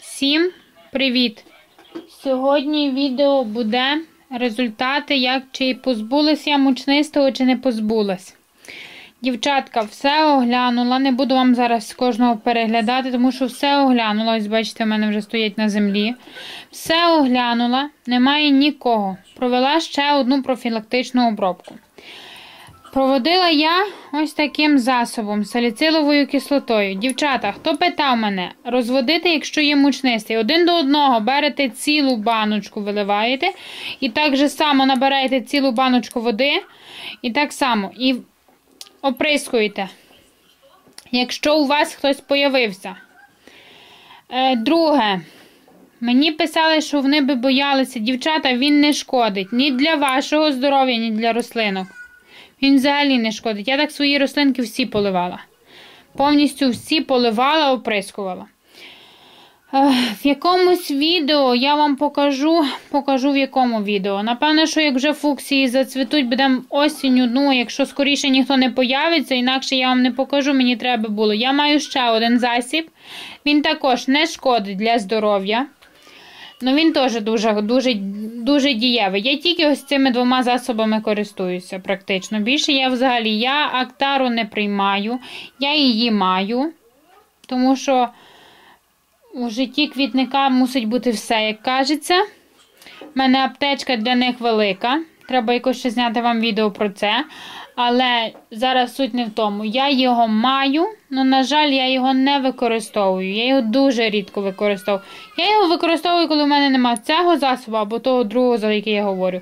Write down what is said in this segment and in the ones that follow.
Всім привіт! Сьогодні відео буде результати, як чи позбулась я мучнистого, чи не позбулась. Дівчатка, все оглянула. Не буду вам зараз кожного переглядати, тому що все оглянула. Ось, бачите, в мене вже стоять на землі. Все оглянула, немає нікого. Провела ще одну профілактичну обробку. Проводила я ось таким засобом саліциловою кислотою. Дівчата, хто питав мене, розводити, якщо є мучнистий, один до одного берете цілу баночку, виливаєте, і так же само набираєте цілу баночку води, і так само і оприскуєте. Якщо у вас хтось появився. Е, друге. Мені писали, що вони би боялися, дівчата, він не шкодить ні для вашого здоров'я, ні для рослинок. Він взагалі не шкодить. Я так свої рослинки всі поливала. Повністю всі поливала, оприскувала. В якомусь відео я вам покажу, покажу в якому відео. Напевно, що як вже фуксії зацвітуть, будемо осінню, ну, якщо скоріше ніхто не появиться, інакше я вам не покажу, мені треба було. Я маю ще один засіб. Він також не шкодить для здоров'я. Ну, він теж дуже дуже, дуже дієвий. Я тільки ось цими двома засобами користуюся, практично. Більше я взагалі я актару не приймаю, я її маю, тому що у житті квітника мусить бути все, як кажеться. У мене аптечка для них велика. Треба якось ще зняти вам відео про це. Але зараз суть не в тому. Я його маю, але, на жаль, я його не використовую. Я його дуже рідко використовую. Я його використовую, коли в мене немає цього засобу або того другого, за який я говорю.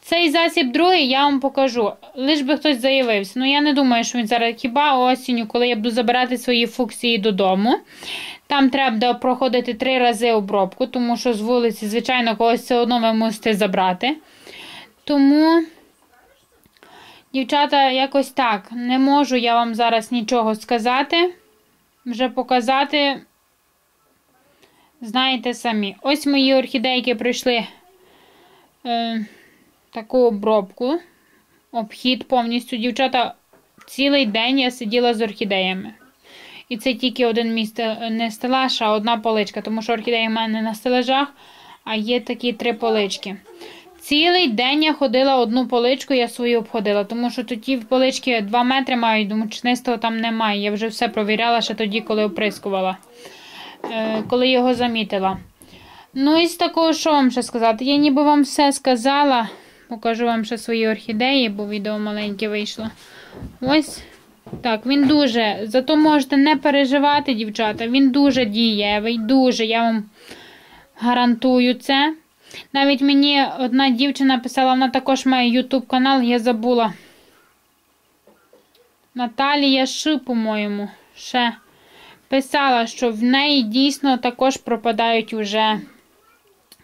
Цей засіб другий я вам покажу. Лиш би хтось заявився. Ну я не думаю, що він зараз хіба осінню, коли я буду забирати свої фуксії додому. Там треба проходити три рази обробку, тому що з вулиці, звичайно, когось все одно ви мусите забрати. Тому. Дівчата, якось так. Не можу я вам зараз нічого сказати. Вже показати, знаєте самі. Ось мої орхідейки пройшли е, таку обробку. Обхід повністю. Дівчата, цілий день я сиділа з орхідеями. І це тільки один місце не стелаж, а одна поличка, тому що орхідеї в мене на стелажах, а є такі три полички. Цілий день я ходила одну поличку, я свою обходила, тому що тоді полички 2 метри мають, думаю, чистого там немає. Я вже все провіряла ще тоді, коли оприскувала, е, коли його замітила. Ну, і з такого, що вам ще сказати? Я ніби вам все сказала. Покажу вам ще свої орхідеї, бо відео маленьке вийшло. Ось. Так, він дуже. Зато можете не переживати, дівчата. Він дуже дієвий, дуже, я вам гарантую це. Навіть мені одна дівчина писала, вона також має YouTube канал, я забула. Наталія Ши, по-моєму, ще писала, що в неї дійсно також пропадають уже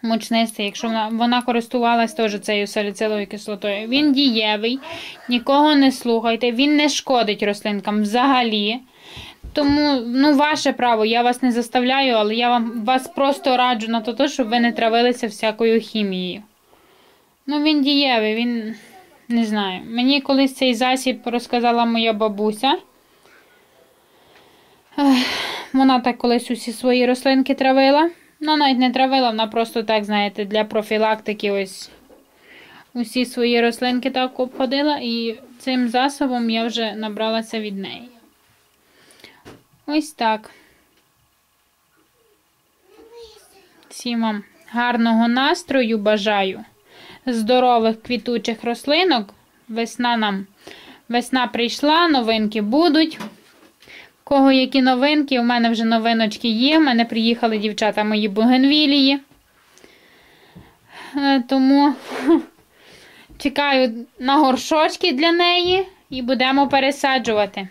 мучнисти, якщо вона вона користувалась теж цією саліциловою кислотою. Він дієвий, нікого не слухайте, він не шкодить рослинкам взагалі. Тому, ну, ваше право, я вас не заставляю, але я вам вас просто раджу на те, щоб ви не травилися всякою хімією. Ну, він дієвий, він не знаю. Мені колись цей засіб розказала моя бабуся. Вона так колись усі свої рослинки травила. Ну, навіть не травила, вона просто так, знаєте, для профілактики ось усі свої рослинки так обходила, і цим засобом я вже набралася від неї. Ось так. Всім вам гарного настрою бажаю. Здорових квітучих рослинок. Весна нам весна прийшла, новинки будуть. Кого які новинки? У мене вже новиночки є. У мене приїхали дівчата мої бугенвілії. Е, тому чекаю на горшочки для неї і будемо пересаджувати.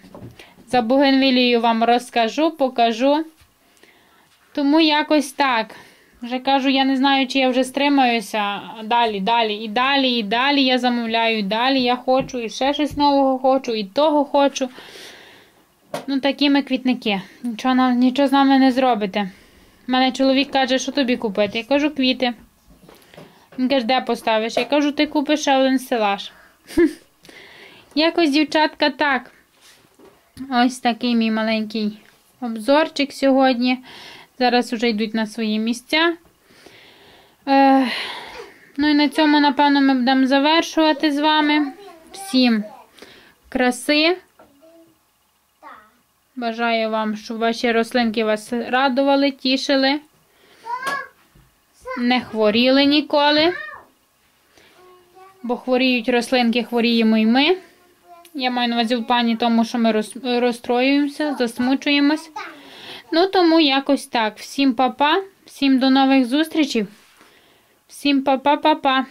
За бугенвілію вам розкажу, покажу. Тому якось так. Вже кажу, я не знаю, чи я вже стримаюся. Далі, далі, і далі, і далі я замовляю, і далі я хочу, і ще щось нового хочу, і того хочу. Ну, такі ми квітники. Нічого нам, нічого з нами не зробите. У мене чоловік каже, що тобі купити. Я кажу, квіти. Він каже, де поставиш? Я кажу, ти купиш ще один стелаж. Якось, дівчатка, так. Ось такий мій маленький обзорчик сьогодні. Зараз вже йдуть на свої місця. Е, ну і на цьому, напевно, ми будемо завершувати з вами. Всім краси. Бажаю вам, щоб ваші рослинки вас радували, тішили, не хворіли ніколи. Бо хворіють рослинки, хворіємо і ми. Я маю на увазі в плані тому, що ми розстроюємося, засмучуємось. Ну, тому якось так. Всім па-па, всім до нових зустрічей. Всім па-па-па-па.